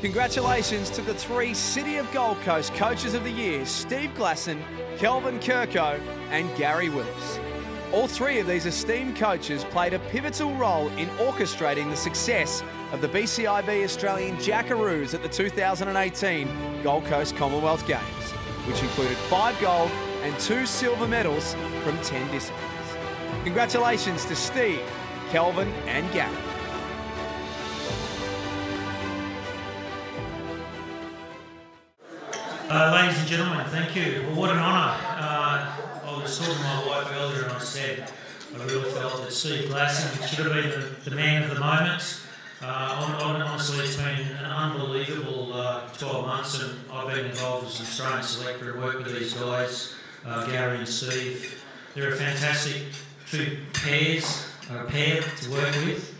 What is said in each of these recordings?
Congratulations to the three City of Gold Coast Coaches of the Year, Steve Glasson, Kelvin Kerkow and Gary Willis. All three of these esteemed coaches played a pivotal role in orchestrating the success of the BCIB Australian Jackaroos at the 2018 Gold Coast Commonwealth Games, which included five gold and two silver medals from 10 disciplines. Congratulations to Steve, Kelvin and Gary. Uh, ladies and gentlemen, thank you. Well, what an honour. Uh, I was talking to my wife earlier and I said I really felt that Steve Glasson should have been the, the man of the moment. Uh, honestly, it's been an unbelievable uh, 12 months and I've been involved as an Australian selector and worked with these guys, uh, Gary and Steve. They're a fantastic two pairs, a pair to work with.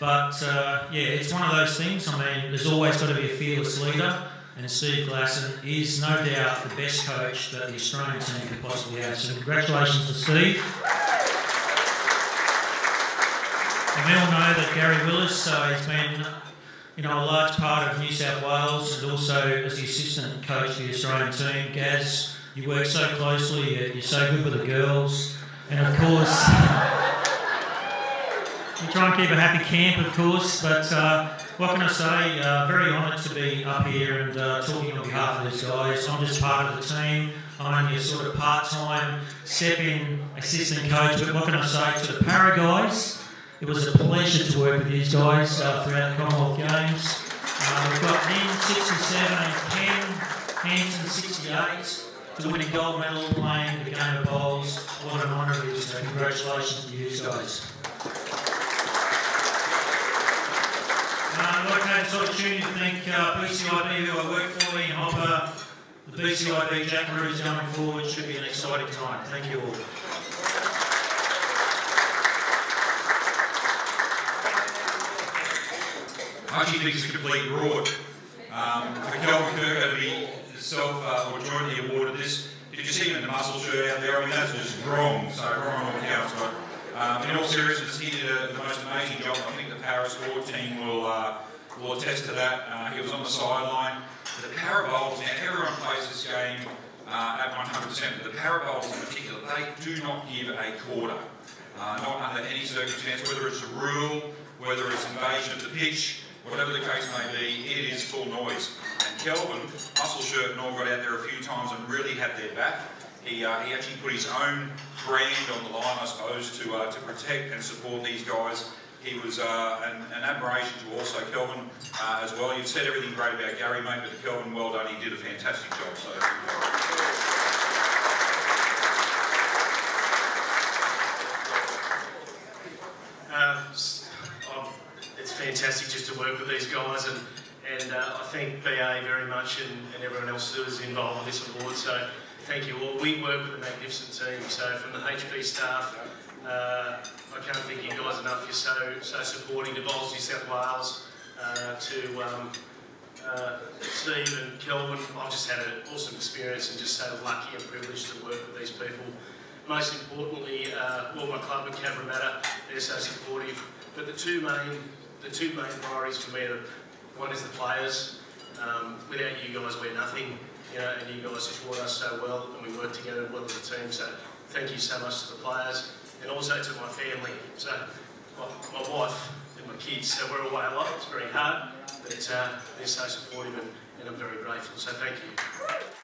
But uh, yeah, it's one of those things. I mean, there's always got to be a fearless leader and Steve Glasson is no doubt the best coach that the Australian team could possibly have. So congratulations to Steve. And we all know that Gary Willis uh, has been you know, a large part of New South Wales and also as the assistant coach of the Australian team. Gaz, you work so closely, you're so good with the girls. And of course, you try and keep a happy camp, of course, but uh, what can I say? Uh, very honoured to be up here and uh, talking on behalf of these guys. I'm just part of the team. I'm only a sort of part-time step-in assistant coach. But what can I say to the Para guys? It was a pleasure to work with these guys uh, throughout the Commonwealth Games. Uh, we've got Nin 67 and Ken Hanson 68 to win a gold medal playing the game of bowls. What an honour it is. So congratulations to you guys. I'd like to have this opportunity to thank uh, BCIB who I work for, Ian Hopper, the BCIB Jackaroos going forward. Should be an exciting time. Thank you all. I actually think it's a complete fraud. Um, for Kelvin Kerkow to be self uh, or jointly awarded this, did you see him in the muscle shirt out there? I mean, that's just wrong. So wrong on all counts. Um, in all seriousness, he did a, the most amazing job. I think the Para sport team will uh, will attest to that. Uh, he was on the sideline. The Bowls, now everyone plays this game uh, at 100%, but the Bowls in particular, they do not give a quarter. Uh, not under any circumstance, whether it's a rule, whether it's invasion of the pitch, whatever the case may be, it is full noise. And Kelvin, muscle shirt and all got out there a few times and really had their back. He, uh, he actually put his own brand on the line, I suppose, to, uh, to protect and support these guys he was uh, an, an, admiration to also Kelvin uh, as well. You've said everything great about Gary, mate, but Kelvin, well done. He did a fantastic job. So. Uh, it's fantastic just to work with these guys and and uh, I thank BA very much and, and everyone else who was involved in this award. So thank you Well, We work with a magnificent team. So from the HB staff, uh, I can't thank you guys enough. You're so so supporting to Bowls New South Wales, uh, to um, uh, Steve and Kelvin. I've just had an awesome experience and just so lucky and privileged to work with these people. Most importantly, uh, well, my club at Cabramatta, they're so supportive. But the two main the two main priorities for me are one is the players. Um, without you guys, we're nothing. You know, and you guys support us so well, and we work together well as a team. So thank you so much to the players and also to my family. So my, my wife and my kids, so we're away a lot. It's very hard, but uh, they're so supportive and, and I'm very grateful. So thank you.